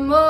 More.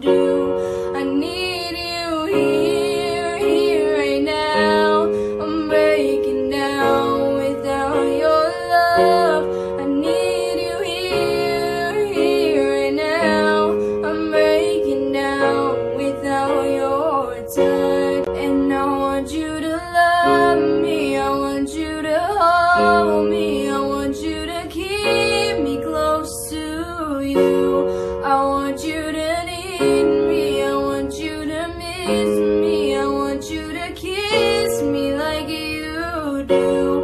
do. you.